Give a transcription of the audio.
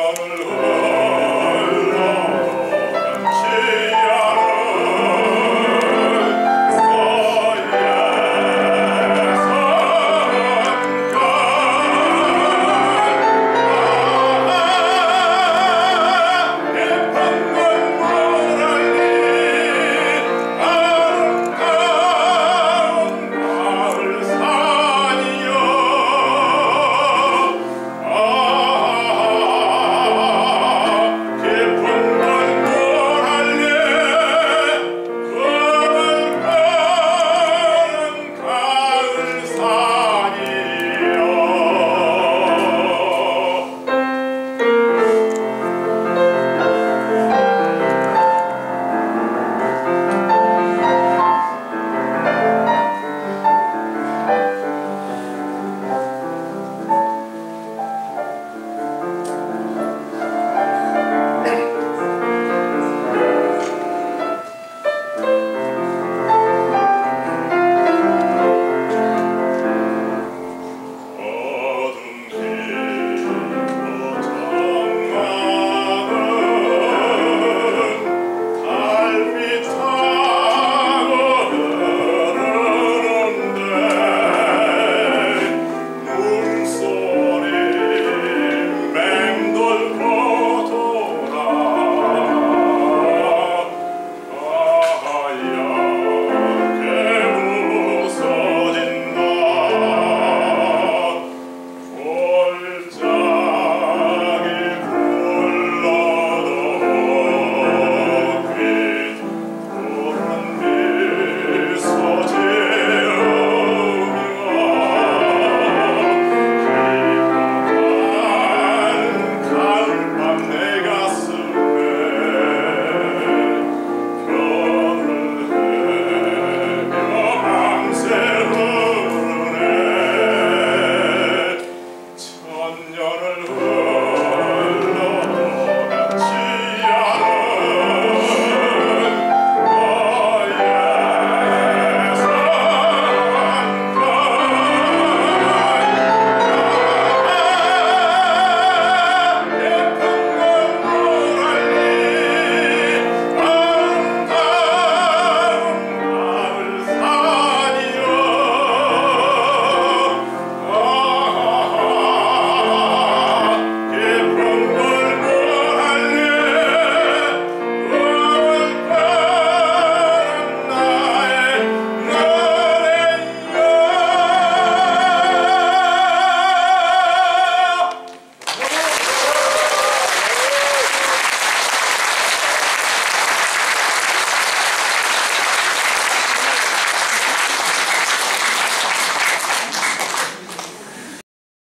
Hallelujah.